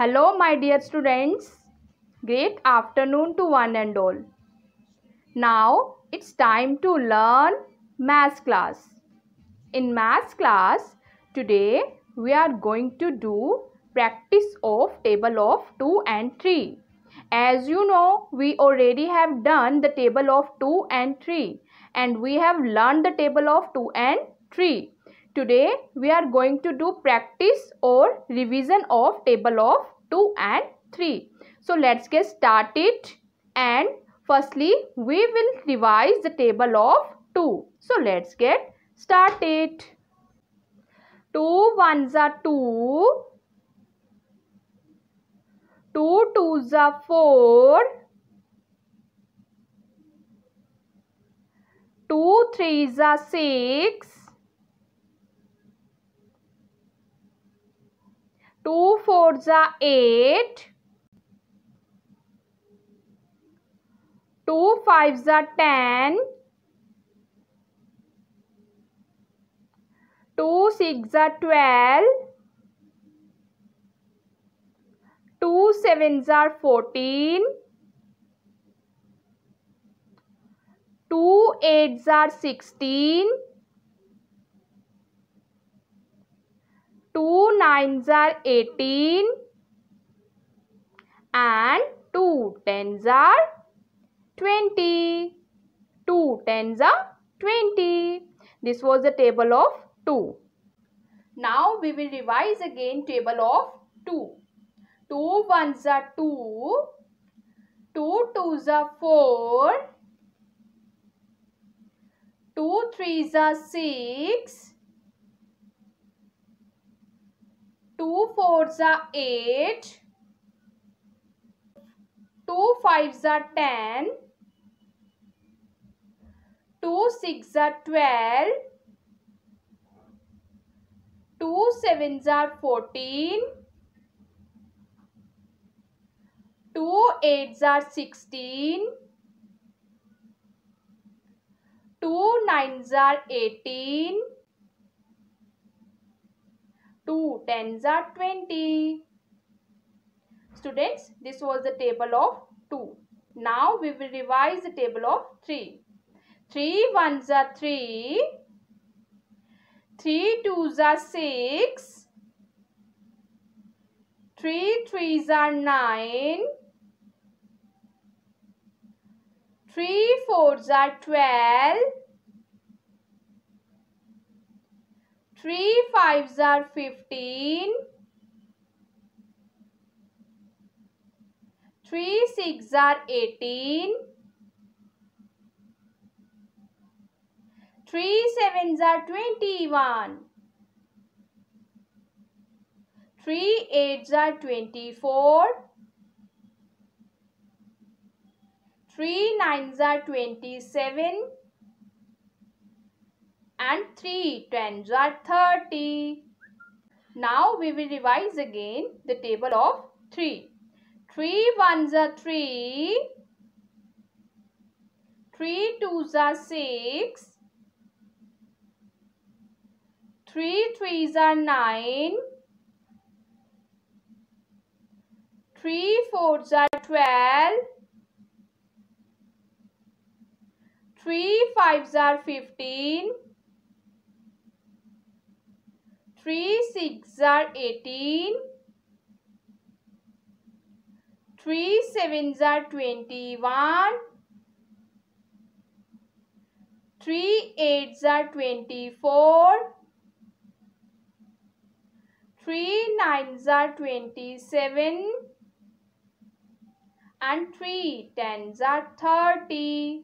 Hello my dear students. Great afternoon to one and all. Now it's time to learn maths class. In maths class today we are going to do practice of table of 2 and 3. As you know we already have done the table of 2 and 3 and we have learned the table of 2 and 3. Today we are going to do practice or revision of table of 2 and 3. So let's get started and firstly we will revise the table of 2. So let's get started. 2 ones are 2, 2 twos are 4, 2 threes are 6, Two fours are eight. Two fives are ten. Two six are twelve. Two sevens are fourteen. Two eights are sixteen. Two nines are 18 and two tens are 20. Two tens are 20. This was the table of 2. Now we will revise again table of 2. 2 ones are 2. 2 twos are 4. 2 threes are 6. Two fours are eight. Two fives are ten. Two six are twelve. Two sevens are fourteen. Two eights are sixteen. Two nines are eighteen. 2 tens are 20. Students, this was the table of 2. Now we will revise the table of 3. 3 ones are 3. 3 twos are 6. 3 threes are 9. 3 fours are 12. Three fives are fifteen. Three six are eighteen. Three sevens are twenty-one. Three eights are twenty-four. Three nines are twenty-seven and 3 tens are 30. Now we will revise again the table of 3. 3 ones are 3. 3 twos are 6. 3 threes are 9. 3 fours are 12. 3 fives are 15. 3 6 are 18. 3 7s are 21. 3 8s are 24. 3 9s are 27. And 3 10s are 30.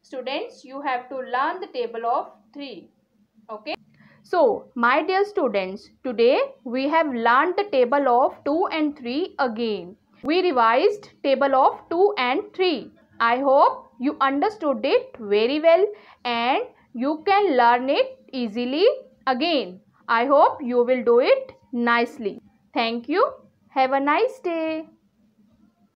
Students, you have to learn the table of 3. Okay. So, my dear students, today we have learned the table of 2 and 3 again. We revised table of 2 and 3. I hope you understood it very well and you can learn it easily again. I hope you will do it nicely. Thank you. Have a nice day.